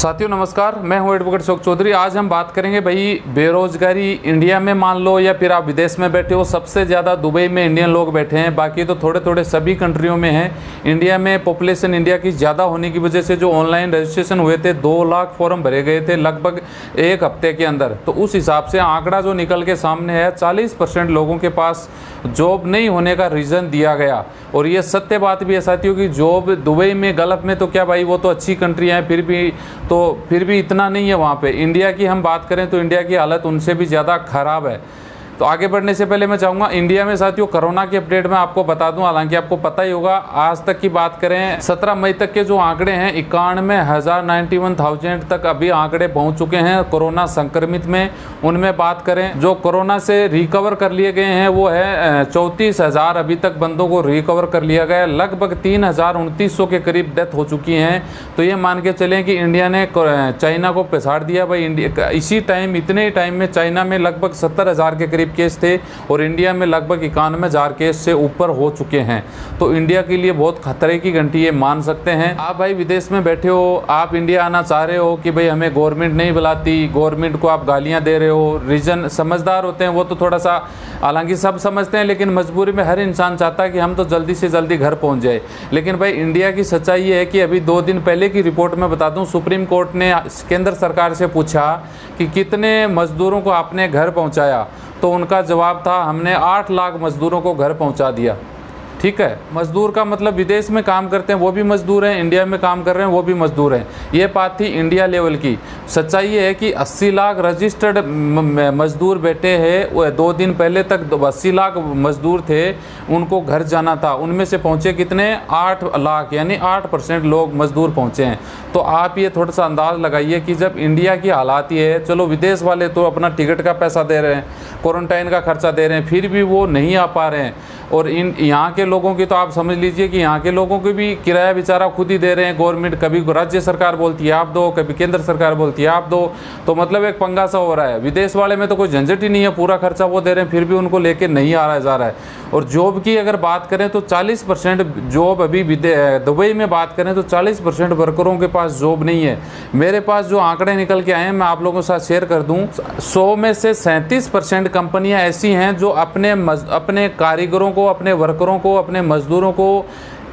साथियों, नमस्कार। मैं हूँ एडवोकेट अशोक चौधरी। आज हम बात करेंगे भाई, बेरोजगारी इंडिया में मान लो या फिर आप विदेश में बैठे हो, सबसे ज़्यादा दुबई में इंडियन लोग बैठे हैं। बाकी तो थोड़े थोड़े सभी कंट्रियों में हैं। इंडिया में पॉपुलेशन इंडिया की ज़्यादा होने की वजह से जो ऑनलाइन रजिस्ट्रेशन हुए थे, दो लाख फॉर्म भरे गए थे लगभग एक हफ़्ते के अंदर। तो उस हिसाब से आंकड़ा जो निकल के सामने है चालीस लोगों के पास जॉब नहीं होने का रीज़न दिया गया। और ये सत्य बात भी है साथियों की जॉब दुबई में, गल्फ में तो क्या भाई वो तो अच्छी कंट्री है, फिर भी तो फिर भी इतना नहीं है वहाँ पे। इंडिया की हम बात करें तो इंडिया की हालत उनसे भी ज़्यादा ख़राब है। तो आगे बढ़ने से पहले मैं चाहूँगा इंडिया में साथियों, कोरोना की अपडेट में आपको बता दूँ। हालाँकि आपको पता ही होगा, आज तक की बात करें 17 मई तक के जो आंकड़े हैं, इक्यानवे हज़ार नाइन्टी वन थाउज़ेंड तक अभी आंकड़े पहुँच चुके हैं कोरोना संक्रमित में। उनमें बात करें, जो कोरोना से रिकवर कर लिए गए हैं, वो है चौंतीस हज़ार अभी तक बंदों को रिकवर कर लिया गया लगभग तीन हज़ार उनतीस सौ के करीब डेथ हो चुकी हैं। तो ये मान के चलें कि इंडिया ने चाइना को पिछाड़ दिया। भाई इंडिया इसी टाइम इतने ही टाइम में चाइना में लगभग सत्तर हज़ार के करीब केस थे और इंडिया में लगभग इक्यानवे हज़ार केस से ऊपर हो चुके हैं। तो इंडिया के लिए बहुत खतरे की घंटी ये मान सकते हैं। आप भाई विदेश में बैठे हो, आप इंडिया आना चाह रहे हो कि भाई हमें गवर्नमेंट नहीं बुलाती, गवर्नमेंट को आप गालियाँ दे रहे हो, रीजन समझदार होते हैं, वो तो थोड़ा सा, हालाँकि सब समझते हैं, लेकिन मजबूरी में हर इंसान चाहता है कि हम तो जल्दी से जल्दी घर पहुँच जाए। लेकिन भाई इंडिया की सच्चाई ये है कि अभी दो दिन पहले की रिपोर्ट में बता दूँ, सुप्रीम कोर्ट ने केंद्र सरकार से पूछा कि कितने मजदूरों को आपने घर पहुँचाया? तो उनका जवाब था हमने आठ लाख मज़दूरों को घर पहुँचा दिया। ठीक है, मजदूर का मतलब विदेश में काम करते हैं, वो भी मजदूर हैं, इंडिया में काम कर रहे हैं, वो भी मजदूर हैं। ये बात थी इंडिया लेवल की। सच्चाई ये है कि 80 लाख रजिस्टर्ड मजदूर बैठे हैं, वो दो दिन पहले तक 80 लाख मजदूर थे, उनको घर जाना था। उनमें से पहुँचे कितने? आठ लाख, यानी आठ परसेंट लोग मजदूर पहुँचे हैं। तो आप ये थोड़ा सा अंदाज़ लगाइए कि जब इंडिया की हालात ये है, चलो विदेश वाले तो अपना टिकट का पैसा दे रहे हैं, क्वारंटाइन का खर्चा दे रहे हैं, फिर भी वो नहीं आ पा रहे हैं। और इन यहाँ के लोगों की तो आप समझ लीजिए कि यहाँ के लोगों को भी किराया बेचारा खुद ही दे रहे हैं। गवर्नमेंट कभी राज्य सरकार बोलती है, आप दो, कभी केंद्र सरकार बोलती है, आप दो। तो मतलब एक पंगा सा हो रहा है। विदेश वाले में तो कोई झंझट ही नहीं है, पूरा खर्चा वो दे रहे हैं, फिर भी उनको लेके नहीं आ रहा जा रहा है। और जॉब की अगर बात करें तो 40 परसेंट जॉब अभी दुबई में बात करें तो 40 परसेंट वर्करों के पास जॉब नहीं है। मेरे पास जो आंकड़े निकल के आए हैं, मैं आप लोगों के साथ शेयर कर दूँ। सौ में से सैंतीस कंपनियाँ ऐसी हैं जो अपने अपने कारीगरों को अपने वर्करों को, अपने मजदूरों को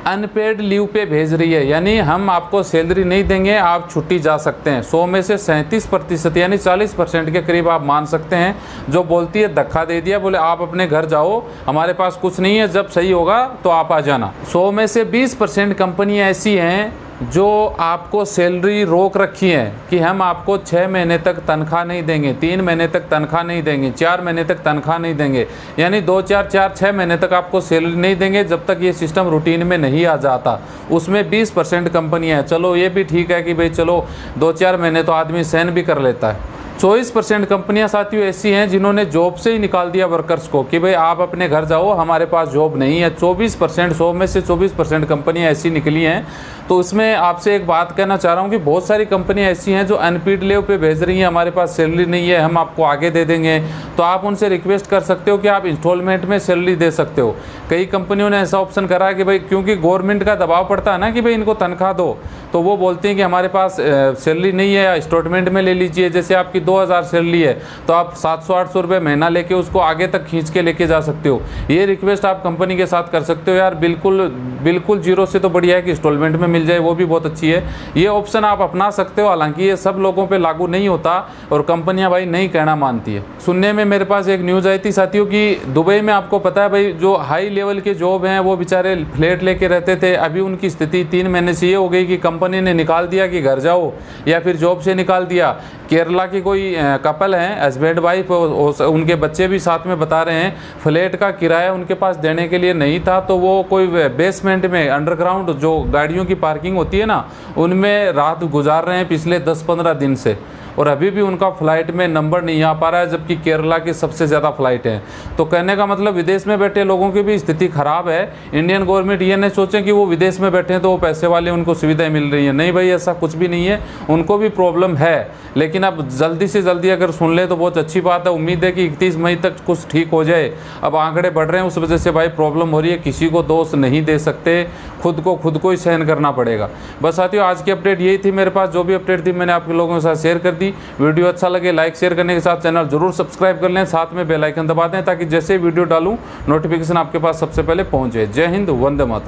अनपेड लीव पे भेज रही है। यानी हम आपको सैलरी नहीं देंगे, आप छुट्टी जा सकते हैं। 100 में से सैंतीस प्रतिशत, यानी चालीस परसेंट के करीब आप मान सकते हैं, जो बोलती है, धक्का दे दिया, बोले, आप अपने घर जाओ, हमारे पास कुछ नहीं है, जब सही होगा तो आप आ जाना। 100 में से बीस परसेंट कंपनियाँ ऐसी हैं जो आपको सैलरी रोक रखी है कि हम आपको छः महीने तक तनख्वाह नहीं देंगे, तीन महीने तक तनख्वाह नहीं देंगे, चार महीने तक तनख्वाह नहीं देंगे, यानी दो, चार चार छः महीने तक आपको सैलरी नहीं देंगे जब तक ये सिस्टम रूटीन में नहीं आ जाता। उसमें 20 परसेंट कंपनियाँ हैं। चलो, ये भी ठीक है कि भाई चलो, दो, चार महीने तो आदमी सहन भी कर लेता है। चौबीस परसेंट कंपनियाँ साथियों ऐसी हैं जिन्होंने जॉब से ही निकाल दिया वर्कर्स को कि भाई आप अपने घर जाओ, हमारे पास जॉब नहीं है। चौबीस परसेंट, सौ में से चौबीस परसेंट कंपनियाँ ऐसी निकली हैं। तो उसमें आपसे एक बात कहना चाह रहा हूँ कि बहुत सारी कंपनियाँ ऐसी हैं जो अनपीड लेव पे भेज रही हैं, हमारे पास सैलरी नहीं है, हम आपको आगे दे देंगे। तो आप उनसे रिक्वेस्ट कर सकते हो कि आप इंस्टॉलमेंट में सैलरी दे सकते हो। कई कंपनियों ने ऐसा ऑप्शन करा कि भाई क्योंकि गवर्नमेंट का दबाव पड़ता है ना कि भाई इनको तनख्वाह दो तो वो बोलते हैं कि हमारे पास सैलरी नहीं है या इंस्टॉलमेंट में ले लीजिए, जैसे आपकी दो हज़ार सैलरी है तो आप सात सौ, आठ सौ रुपये महीना लेके उसको आगे तक खींच के लेके जा सकते हो। ये रिक्वेस्ट आप कंपनी के साथ कर सकते हो यार, बिल्कुल बिल्कुल ज़ीरो से तो बढ़िया है कि इंस्टॉलमेंट में मिल जाए, वो भी बहुत अच्छी है। ये ऑप्शन आप अपना सकते हो, हालाँकि ये सब लोगों पर लागू नहीं होता और कंपनियाँ भाई नहीं कहना मानती है। सुनने में मेरे पास एक न्यूज़ आई थी साथियों की, दुबई में आपको पता है भाई, जो हाई लेवल के जॉब हैं, वो बेचारे फ्लैट लेके रहते थे, अभी उनकी स्थिति तीन महीने से ये हो गई कि कंपनी ने निकाल दिया कि घर जाओ, या फिर जॉब से निकाल दिया। केरला की कोई कपल हैं, हस्बैंड, वाइफ उनके बच्चे भी साथ में बता रहे हैं, फ्लैट का किराया उनके पास देने के लिए नहीं था तो वो कोई बेसमेंट में अंडरग्राउंड जो गाड़ियों की पार्किंग होती है ना, उनमें रात गुजार रहे हैं पिछले 10-15 दिन से। और अभी भी उनका फ़्लाइट में नंबर नहीं आ पा रहा है, जबकि केरला की सबसे ज़्यादा फ़्लाइट है। तो कहने का मतलब विदेश में बैठे लोगों की भी स्थिति खराब है। इंडियन गवर्नमेंट ये नहीं सोचें कि वो विदेश में बैठे हैं तो वो पैसे वाले उनको सुविधाएँ मिल रही हैं। नहीं भाई, ऐसा कुछ भी नहीं है। उनको भी प्रॉब्लम है। लेकिन अब जल्दी से जल्दी अगर सुन ले तो बहुत अच्छी बात है। उम्मीद है कि इकतीस मई तक कुछ ठीक हो जाए। अब आंकड़े बढ़ रहे हैं, उस वजह से भाई प्रॉब्लम हो रही है। किसी को दोष नहीं दे सकते। खुद को खुद को ही सहन करना पड़ेगा। बस साथियों, आज की अपडेट यही थी मेरे पास। जो भी अपडेट थी मैंने आपके लोगों के साथ शेयर कर दी। वीडियो अच्छा लगे लाइक शेयर करने के साथ चैनल ज़रूर सब्सक्राइब कर लें। साथ में बेलाइकन दबा दें ताकि जैसे वीडियो डालूँ नोटिफिकेशन आपके पास सबसे पहले पहुँचे। जय हिंद, वंदे मातरम।